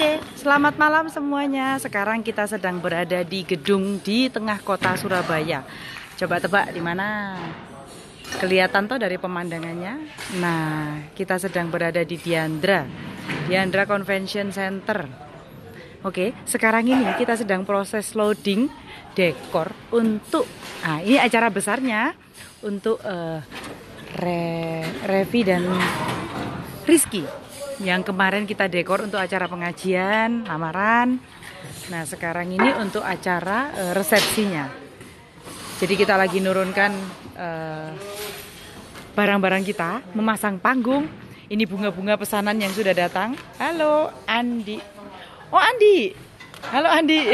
Oke, selamat malam semuanya. Sekarang kita sedang berada di gedung di tengah kota Surabaya. Coba tebak di mana? Kelihatan toh dari pemandangannya? Nah, kita sedang berada di Diandra. Diandra Convention Center. Oke, sekarang ini kita sedang proses loading dekor untuk ah ini acara besarnya untuk uh, Re, Revi dan Rizky yang kemarin kita dekor untuk acara pengajian, lamaran. Nah, sekarang ini untuk acara uh, resepsinya. Jadi kita lagi nurunkan barang barang-barang kita, memasang panggung. Ini bunga-bunga pesanan yang sudah datang. Halo, Andi. Oh, Andi. Halo, Andi.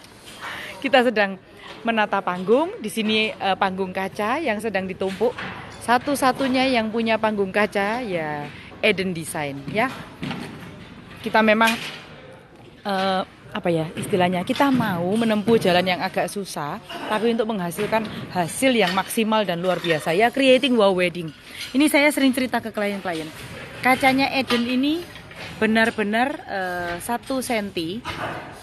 kita sedang menata panggung. Di sini uh, panggung kaca yang sedang ditumpuk. Satu-satunya yang punya panggung kaca ya Eden Design ya. Kita memang uh, apa ya istilahnya kita mau menempuh jalan yang agak susah tapi untuk menghasilkan hasil yang maksimal dan luar biasa ya creating wow wedding. Ini saya sering cerita ke klien-klien. Kacanya Eden ini benar-benar uh, satu senti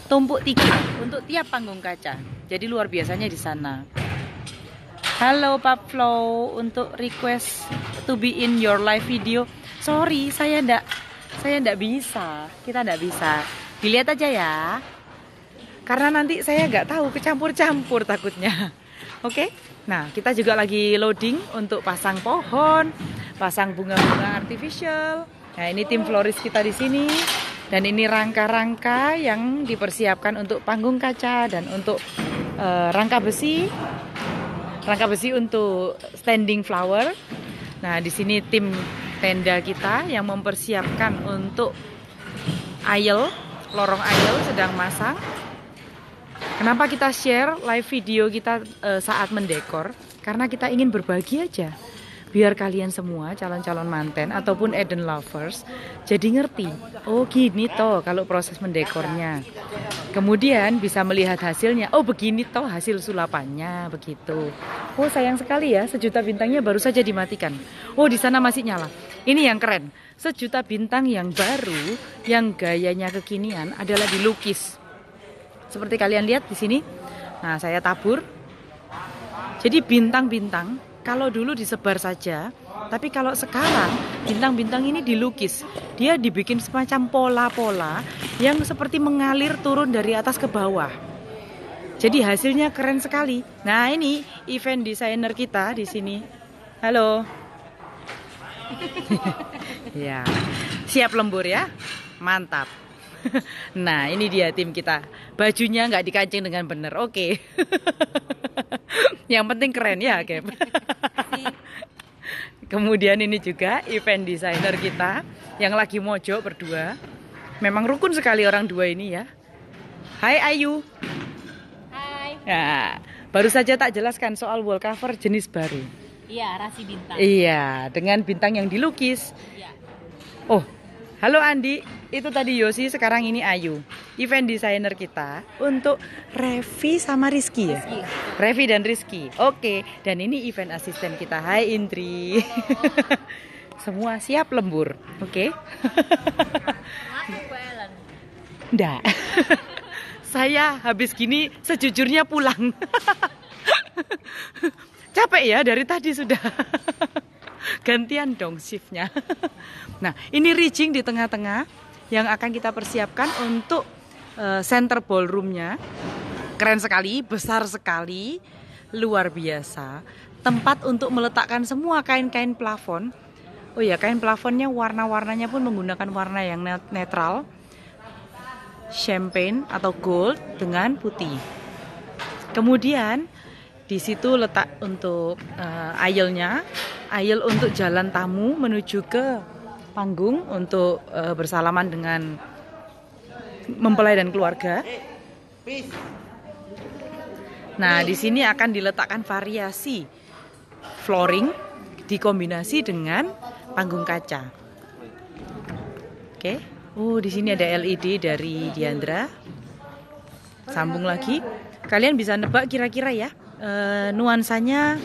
tumpuk tiga untuk tiap panggung kaca. Jadi luar biasanya di sana. Halo Pak Flow untuk request to be in your live video sorry saya ndak saya ndak bisa. Kita ndak bisa. Dilihat aja ya. Karena nanti saya nggak tahu kecampur-campur takutnya. Oke? Nah kita juga lagi loading untuk pasang pohon pasang bunga-bunga artificial. Nah ini tim floris kita di sini. Dan ini rangka-rangka yang dipersiapkan untuk panggung kaca dan untuk uh, rangka besi. Rangka besi untuk standing flower. Nah di sini tim tenda kita yang mempersiapkan untuk aisle, lorong aisle sedang masang. Kenapa kita share live video kita e, saat mendekor? Karena kita ingin berbagi aja. Biar kalian semua calon-calon manten ataupun Eden lovers jadi ngerti oh gini toh kalau proses mendekornya. Kemudian bisa melihat hasilnya oh begini toh hasil sulapannya begitu. Oh sayang sekali ya sejuta bintangnya baru saja dimatikan. Oh di sana masih nyala ini yang keren sejuta bintang yang baru yang gayanya kekinian adalah dilukis seperti kalian lihat di sini nah saya tabur jadi bintang-bintang kalau dulu disebar saja, tapi kalau sekarang bintang-bintang ini dilukis. Dia dibikin semacam pola-pola yang seperti mengalir turun dari atas ke bawah. Jadi hasilnya keren sekali. Nah, ini event designer kita di sini. Halo. ya. Siap lembur ya? Mantap. nah, ini dia tim kita. Bajunya nggak dikancing dengan benar. Oke. Yang penting keren ya, Cap. Kemudian ini juga event designer kita yang lagi mojo berdua. Memang rukun sekali orang dua ini ya. Hai Ayu. Hai. Ya, baru saja tak jelaskan soal wallcover jenis baru. Iya, rasi bintang. Iya, dengan bintang yang dilukis. Iya. Oh, Halo Andi, itu tadi Yosi, sekarang ini Ayu Event designer kita untuk Revi sama Rizky ya? Rizky. Revi dan Rizky, oke Dan ini event asisten kita, hai Indri Semua siap lembur, oke? Nggak Saya habis gini sejujurnya pulang Capek ya dari tadi sudah. Gantian dong shiftnya. Nah ini rigging di tengah-tengah yang akan kita persiapkan untuk uh, center ballroomnya. Keren sekali besar sekali luar biasa. Tempat untuk meletakkan semua kain-kain plafon. Oh ya kain plafonnya warna-warnanya pun menggunakan warna yang netral. Champagne atau gold dengan putih. Kemudian di situ letak untuk uh, aisle-nya, aisle untuk jalan tamu menuju ke panggung untuk uh, bersalaman dengan mempelai dan keluarga. Nah, di sini akan diletakkan variasi flooring dikombinasi dengan panggung kaca. Oke. Oh, di sini ada LED dari Diandra. Sambung lagi. Kalian bisa nebak kira-kira ya uh, nuansanya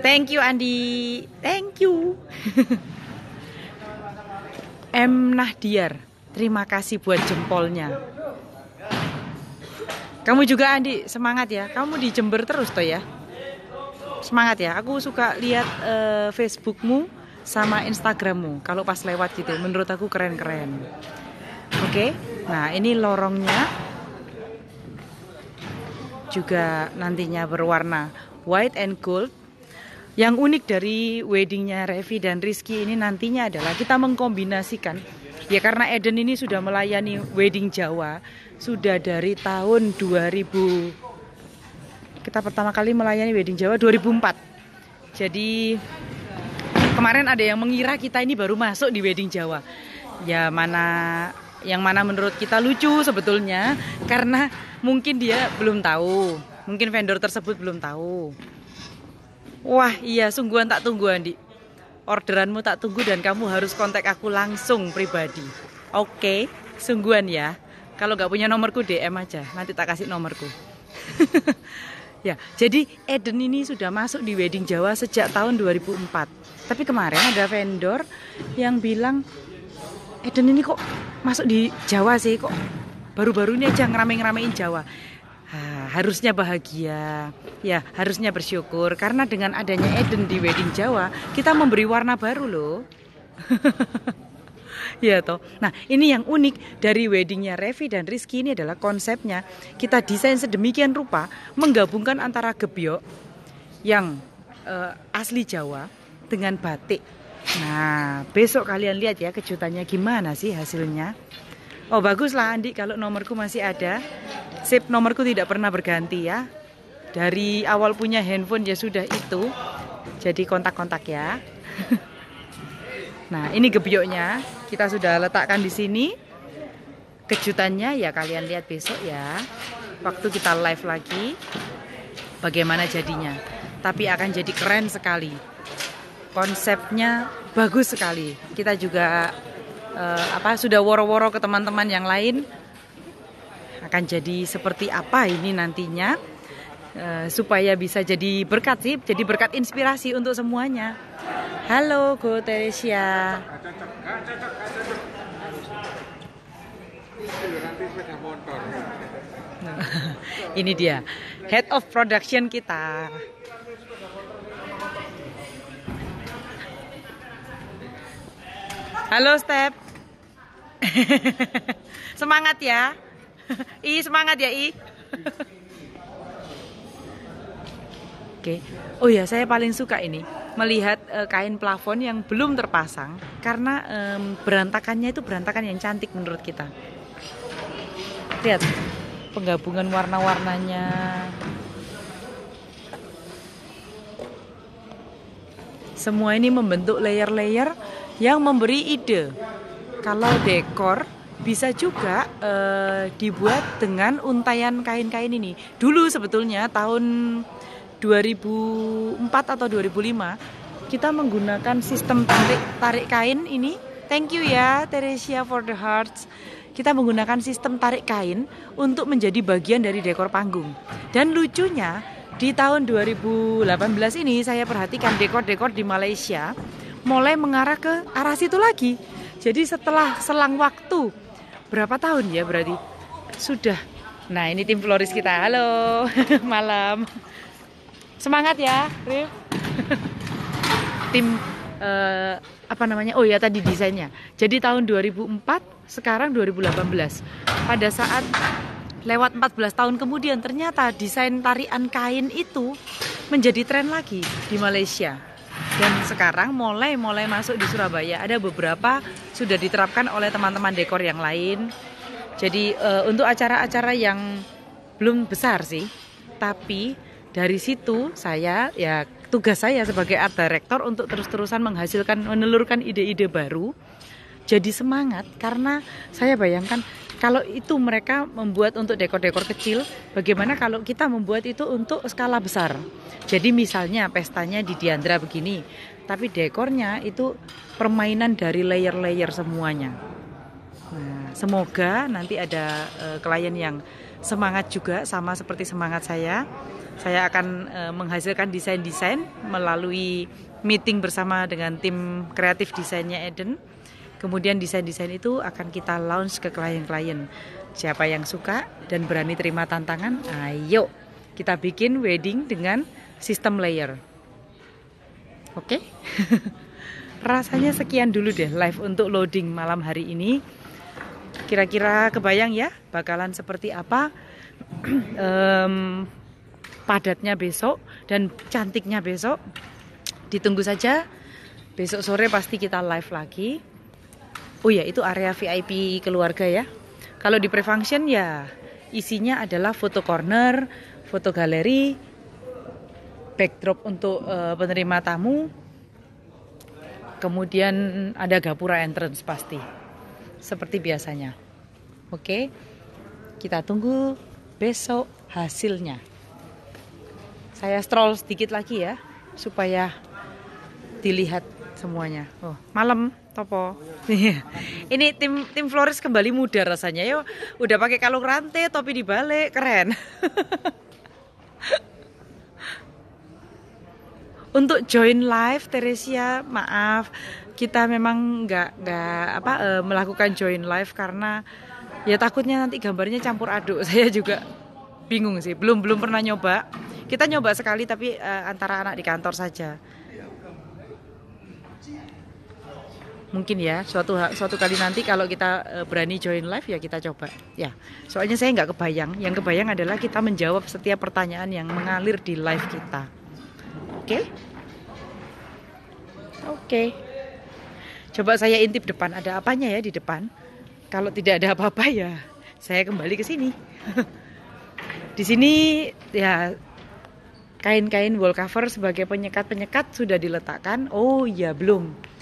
thank you Andi thank you M Nahdiar Terima kasih buat jempolnya. Kamu juga Andi, semangat ya. Kamu di Jember terus toh ya. Semangat ya. Aku suka lihat uh, Facebookmu sama Instagrammu. Kalau pas lewat gitu, menurut aku keren-keren. Oke. Nah, ini lorongnya juga nantinya berwarna white and gold. Yang unik dari weddingnya Revi dan Rizky ini nantinya adalah kita mengkombinasikan Ya karena Eden ini sudah melayani wedding Jawa sudah dari tahun 2000 kita pertama kali melayani wedding Jawa 2004. Jadi kemarin ada yang mengira kita ini baru masuk di wedding Jawa. Ya mana yang mana menurut kita lucu sebetulnya karena mungkin dia belum tahu, mungkin vendor tersebut belum tahu. Wah, iya sungguhan tak tunggu Andi orderanmu tak tunggu dan kamu harus kontak aku langsung pribadi. Oke, sungguhan ya. Kalau nggak punya nomorku DM aja, nanti tak kasih nomorku. ya, jadi Eden ini sudah masuk di wedding Jawa sejak tahun 2004. Tapi kemarin ada vendor yang bilang Eden ini kok masuk di Jawa sih kok baru-baru ini aja ngerame-ngeramein Jawa harusnya bahagia, ya harusnya bersyukur karena dengan adanya Eden di wedding Jawa kita memberi warna baru loh. ya toh. Nah ini yang unik dari weddingnya Revi dan Rizky ini adalah konsepnya kita desain sedemikian rupa menggabungkan antara gebyok yang uh, asli Jawa dengan batik. Nah besok kalian lihat ya kejutannya gimana sih hasilnya. Oh bagus lah Andi kalau nomorku masih ada. Sip nomorku tidak pernah berganti ya. Dari awal punya handphone ya sudah itu. Jadi kontak-kontak ya. nah ini gebyoknya kita sudah letakkan di sini. Kejutannya ya kalian lihat besok ya. Waktu kita live lagi. Bagaimana jadinya. Tapi akan jadi keren sekali. Konsepnya bagus sekali. Kita juga uh, apa sudah woro-woro ke teman-teman yang lain akan jadi seperti apa ini nantinya uh, supaya bisa jadi berkat sih, jadi berkat inspirasi untuk semuanya. Halo Go Teresia. ini dia head of production kita. Halo Step. semangat ya. I semangat ya I. Oke. Oh ya, saya paling suka ini melihat uh, kain plafon yang belum terpasang karena um, berantakannya itu berantakan yang cantik menurut kita. Lihat penggabungan warna-warnanya. Semua ini membentuk layer-layer yang memberi ide kalau dekor bisa juga uh, dibuat dengan untayan kain-kain ini. Dulu sebetulnya tahun 2004 atau 2005 kita menggunakan sistem tarik tarik kain ini. Thank you ya Teresia for the hearts. Kita menggunakan sistem tarik kain untuk menjadi bagian dari dekor panggung. Dan lucunya di tahun 2018 ini saya perhatikan dekor-dekor di Malaysia mulai mengarah ke arah situ lagi jadi setelah selang waktu berapa tahun ya berarti sudah. Nah ini tim Floris kita. Halo malam. Semangat ya, Rif. tim uh, apa namanya? Oh ya tadi desainnya. Jadi tahun 2004, sekarang 2018. Pada saat lewat 14 tahun kemudian ternyata desain tarian kain itu menjadi tren lagi di Malaysia dan sekarang mulai mulai masuk di Surabaya. Ada beberapa sudah diterapkan oleh teman-teman dekor yang lain. Jadi uh, untuk acara-acara yang belum besar sih tapi dari situ saya ya tugas saya sebagai art director untuk terus-terusan menghasilkan menelurkan ide-ide baru jadi semangat karena saya bayangkan kalau itu mereka membuat untuk dekor-dekor kecil, bagaimana kalau kita membuat itu untuk skala besar? Jadi misalnya pestanya di Diandra begini, tapi dekornya itu permainan dari layer-layer semuanya. Nah, semoga nanti ada uh, klien yang semangat juga sama seperti semangat saya. Saya akan uh, menghasilkan desain-desain melalui meeting bersama dengan tim kreatif desainnya Eden Kemudian desain-desain itu akan kita launch ke klien-klien. Siapa yang suka dan berani terima tantangan, ayo kita bikin wedding dengan sistem layer. Oke? Rasanya sekian dulu deh live untuk loading malam hari ini. Kira-kira kebayang ya bakalan seperti apa um, padatnya besok dan cantiknya besok. Ditunggu saja. Besok sore pasti kita live lagi. Oh ya, itu area VIP keluarga ya. Kalau di pre-function ya isinya adalah foto corner, foto galeri, backdrop untuk uh, penerima tamu, kemudian ada gapura entrance pasti, seperti biasanya. Oke, kita tunggu besok hasilnya. Saya stroll sedikit lagi ya, supaya dilihat semuanya. Oh, malam Topo. Iya. Ini tim tim Flores kembali muda rasanya. Yo, udah pakai kalung rantai, topi dibalik, keren. Untuk join live Teresia, maaf kita memang nggak nggak apa e, melakukan join live karena ya takutnya nanti gambarnya campur aduk. Saya juga bingung sih, belum belum pernah nyoba. Kita nyoba sekali tapi e, antara anak di kantor saja. Mungkin ya suatu suatu kali nanti kalau kita uh, berani join live ya kita coba. Ya soalnya saya nggak kebayang. Yang kebayang adalah kita menjawab setiap pertanyaan yang mengalir di live kita. Oke? Okay? oke. Okay. coba saya intip depan. Ada apanya ya di depan? Kalau tidak ada apa-apa ya saya kembali ke sini. Di sini ya kain-kain wall cover sebagai penyekat-penyekat sudah diletakkan. Oh ya belum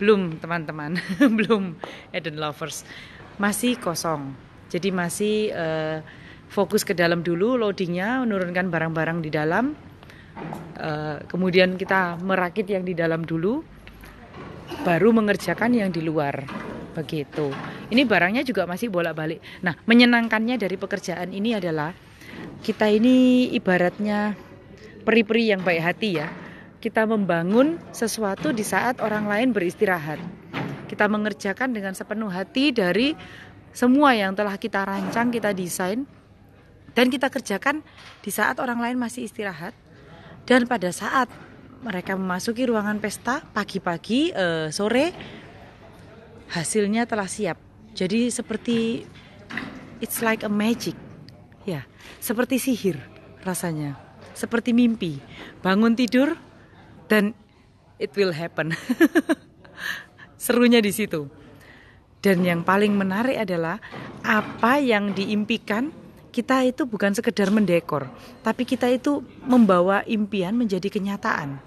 belum teman-teman, belum Eden Lovers. Masih kosong. Jadi masih uh, fokus ke dalam dulu loadingnya, menurunkan barang-barang di dalam. Uh, kemudian kita merakit yang di dalam dulu, baru mengerjakan yang di luar. Begitu. Ini barangnya juga masih bolak-balik. Nah, menyenangkannya dari pekerjaan ini adalah kita ini ibaratnya peri-peri yang baik hati ya kita membangun sesuatu di saat orang lain beristirahat. Kita mengerjakan dengan sepenuh hati dari semua yang telah kita rancang, kita desain, dan kita kerjakan di saat orang lain masih istirahat. Dan pada saat mereka memasuki ruangan pesta pagi-pagi, eh, sore, hasilnya telah siap. Jadi seperti it's like a magic, ya, seperti sihir rasanya, seperti mimpi. Bangun tidur, dan it will happen. Serunya di situ. Dan yang paling menarik adalah apa yang diimpikan kita itu bukan sekedar mendekor, tapi kita itu membawa impian menjadi kenyataan.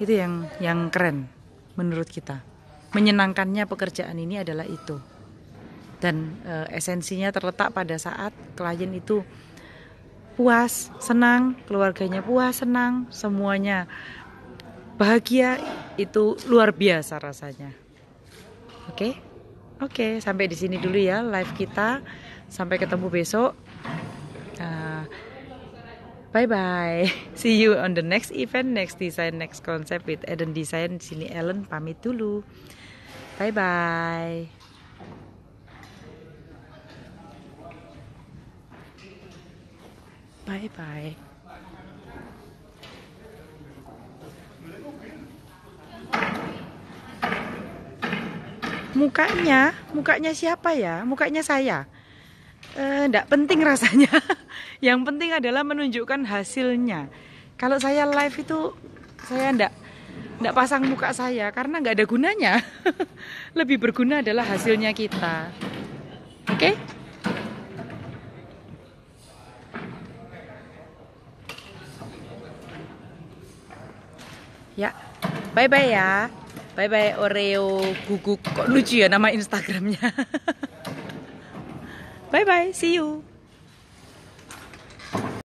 Itu yang yang keren menurut kita. Menyenangkannya pekerjaan ini adalah itu. Dan e, esensinya terletak pada saat klien itu puas, senang, keluarganya puas, senang, semuanya bahagia itu luar biasa rasanya. Oke? Okay? Oke, okay, sampai di sini dulu ya live kita. Sampai ketemu besok. Uh, bye bye. See you on the next event, next design, next concept with Eden Design. Di sini Ellen pamit dulu. Bye bye. Bye bye. Mukanya, mukanya siapa ya? Mukanya saya. Eh, enggak penting rasanya. Yang penting adalah menunjukkan hasilnya. Kalau saya live itu saya enggak enggak pasang muka saya karena enggak ada gunanya. Lebih berguna adalah hasilnya kita. Oke? Okay? Ya, bye bye ya. Bye bye Oreo guguk. Kok lucu ya nama Instagramnya. bye bye, see you.